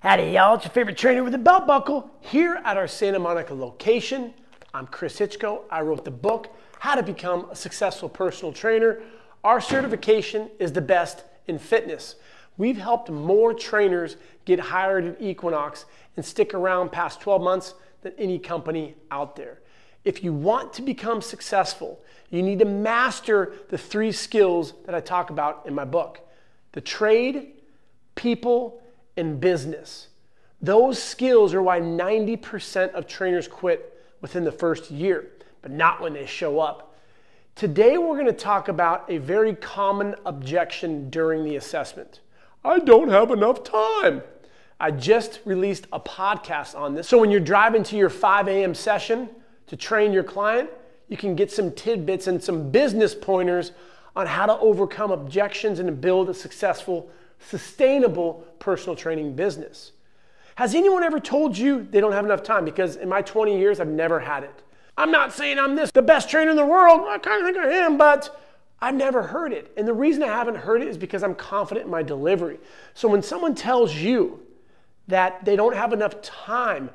Howdy, y'all. It's your favorite trainer with a belt buckle here at our Santa Monica location. I'm Chris Hitchko. I wrote the book, How to Become a Successful Personal Trainer. Our certification is the best in fitness. We've helped more trainers get hired at Equinox and stick around past 12 months than any company out there. If you want to become successful, you need to master the three skills that I talk about in my book the trade, people, and business. Those skills are why 90% of trainers quit within the first year, but not when they show up. Today, we're going to talk about a very common objection during the assessment I don't have enough time. I just released a podcast on this. So, when you're driving to your 5 a.m. session to train your client, you can get some tidbits and some business pointers on how to overcome objections and build a successful sustainable personal training business. Has anyone ever told you they don't have enough time? Because in my 20 years, I've never had it. I'm not saying I'm this, the best trainer in the world. I kind of think I am, but I've never heard it. And the reason I haven't heard it is because I'm confident in my delivery. So when someone tells you that they don't have enough time,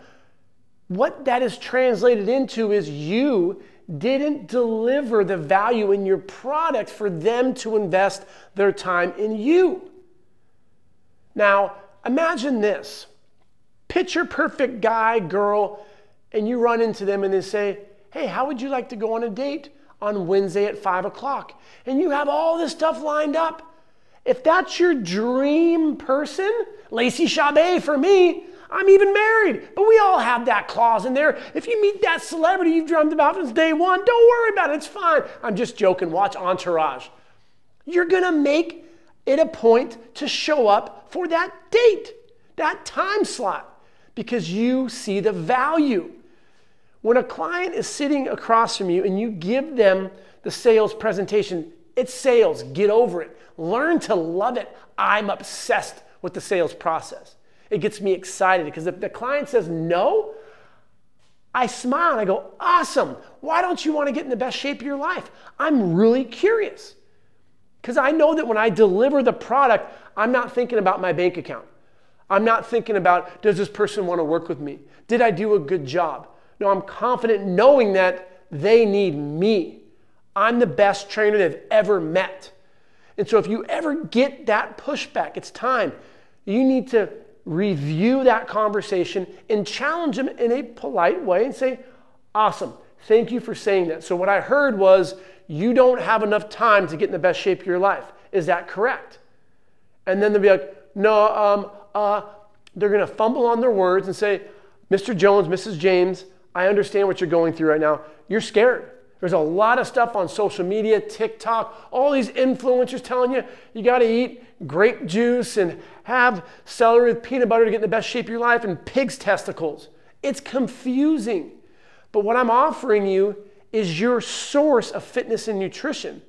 what that is translated into is you didn't deliver the value in your product for them to invest their time in you. Now, imagine this picture perfect guy, girl, and you run into them and they say, Hey, how would you like to go on a date on Wednesday at 5 o'clock? And you have all this stuff lined up. If that's your dream person, Lacey Chabert for me, I'm even married, but we all have that clause in there. If you meet that celebrity you've dreamed about since day one, don't worry about it. It's fine. I'm just joking. Watch Entourage. You're going to make it a point to show up for that date, that time slot, because you see the value. When a client is sitting across from you and you give them the sales presentation, it's sales. Get over it. Learn to love it. I'm obsessed with the sales process. It gets me excited because if the client says no, I smile and I go, awesome. Why don't you want to get in the best shape of your life? I'm really curious. Because I know that when I deliver the product, I'm not thinking about my bank account. I'm not thinking about, does this person want to work with me? Did I do a good job? No, I'm confident knowing that they need me. I'm the best trainer they've ever met. And so if you ever get that pushback, it's time. You need to review that conversation and challenge them in a polite way and say, Awesome, thank you for saying that. So, what I heard was, you don't have enough time to get in the best shape of your life. Is that correct? And then they'll be like, no, um, uh, they're to fumble on their words and say, Mr. Jones, Mrs. James, I understand what you're going through right now. You're scared. There's a lot of stuff on social media, TikTok, all these influencers telling you you got to eat grape juice and have celery with peanut butter to get in the best shape of your life and pig's testicles. It's confusing. But what I'm offering you is your source of fitness and nutrition.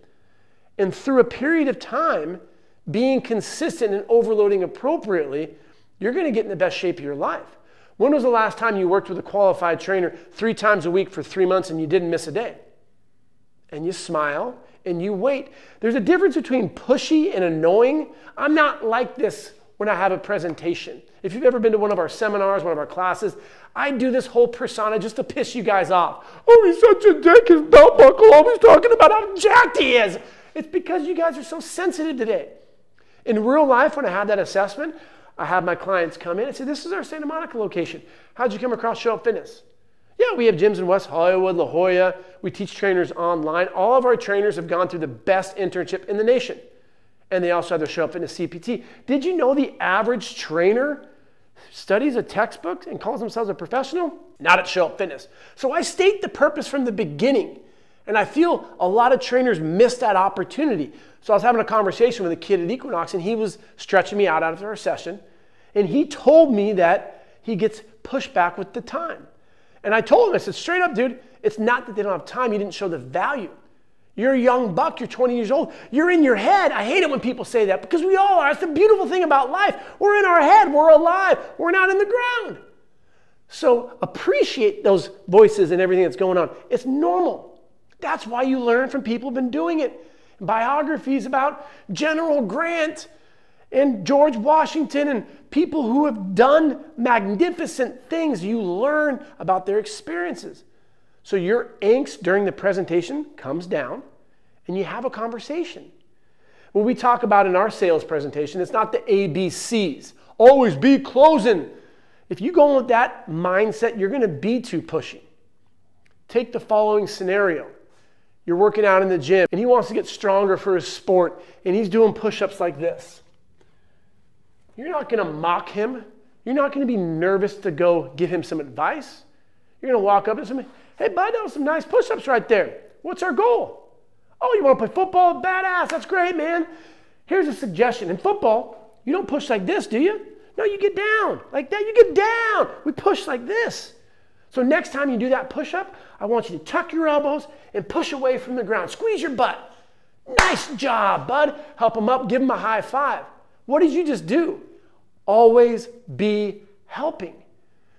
And through a period of time, being consistent and overloading appropriately, you're going to get in the best shape of your life. When was the last time you worked with a qualified trainer three times a week for three months and you didn't miss a day? And you smile and you wait. There's a difference between pushy and annoying. I'm not like this when I have a presentation. If you've ever been to one of our seminars, one of our classes, I do this whole persona just to piss you guys off. Oh, he's such a dick. His belt buckle always talking about how jacked he is. It's because you guys are so sensitive today. In real life, when I have that assessment, I have my clients come in and say, This is our Santa Monica location. How'd you come across Show Up Fitness? Yeah, we have gyms in West Hollywood, La Jolla. We teach trainers online. All of our trainers have gone through the best internship in the nation. And they also have their Show Up Fitness CPT. Did you know the average trainer studies a textbook and calls themselves a professional? Not at Show Up Fitness. So I state the purpose from the beginning. And I feel a lot of trainers miss that opportunity. So I was having a conversation with a kid at Equinox, and he was stretching me out after our session. And he told me that he gets pushed back with the time. And I told him, I said, straight up, dude, it's not that they don't have time, you didn't show the value. You're a young buck, you're 20 years old. You're in your head. I hate it when people say that because we all are. It's the beautiful thing about life. We're in our head, we're alive, we're not in the ground. So appreciate those voices and everything that's going on. It's normal. That's why you learn from people who've been doing it. biographies about General Grant and George Washington and people who have done magnificent things. You learn about their experiences. So your angst during the presentation comes down and you have a conversation. What we talk about in our sales presentation, it's not the ABCs. Always be closing. If you go with that mindset, you're going to be too pushy. Take the following scenario. You're working out in the gym and he wants to get stronger for his sport and he's doing push ups like this. You're not going to mock him. You're not going to be nervous to go give him some advice. You're going to walk up to him, hey, bud, that was some nice push ups right there. What's our goal? Oh, you want to play football? Badass. That's great, man. Here's a suggestion. In football, you don't push like this, do you? No, you get down. Like that, you get down. We push like this. So next time you do that push up, I want you to tuck your elbows and push away from the ground. Squeeze your butt. Nice job, bud. Help him up, give him a high five. What did you just do? Always be helping.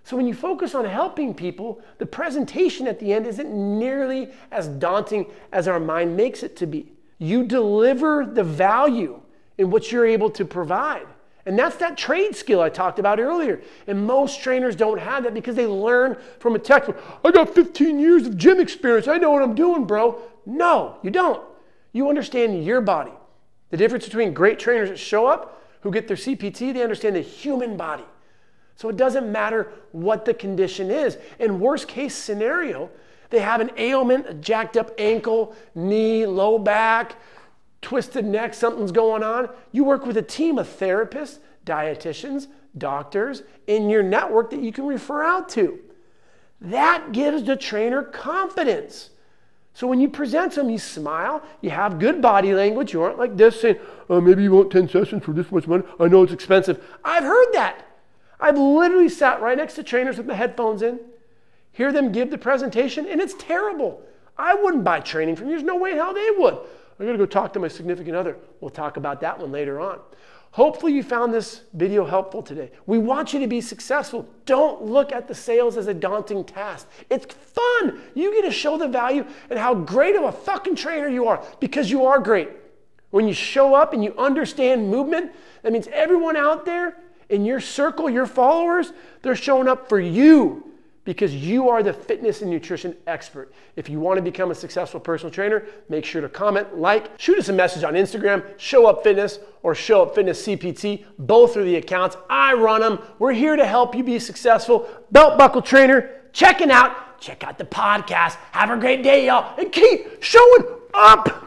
So when you focus on helping people, the presentation at the end isn't nearly as daunting as our mind makes it to be. You deliver the value in what you're able to provide. And that's that trade skill I talked about earlier. And most trainers don't have that because they learn from a textbook. I got 15 years of gym experience. I know what I'm doing, bro. No, you don't. You understand your body. The difference between great trainers that show up, who get their CPT, they understand the human body. So it doesn't matter what the condition is. In worst case scenario, they have an ailment, a jacked up ankle, knee, low back, twisted neck, something's going on. You work with a team of therapists, dietitians, doctors in your network that you can refer out to. That gives the trainer confidence. So when you present them, you smile, you have good body language. You aren't like this saying, oh, maybe you want 10 sessions for this much money. I know it's expensive. I've heard that. I've literally sat right next to trainers with my headphones in, hear them give the presentation, and it's terrible. I wouldn't buy training from you. There's no way in hell they would. I'm going to go talk to my significant other. We'll talk about that one later on. Hopefully, you found this video helpful today. We want you to be successful. Don't look at the sales as a daunting task. It's fun. You get to show the value and how great of a fucking trainer you are because you are great. When you show up and you understand movement, that means everyone out there in your circle, your followers, they're showing up for you because you are the fitness and nutrition expert. If you want to become a successful personal trainer, make sure to comment, like, shoot us a message on Instagram, Show Up Fitness or Show Up Fitness CPT. Both are the accounts. I run them. We're here to help you be successful. Belt Buckle Trainer, checking out. Check out the podcast. Have a great day, y'all, and keep showing up.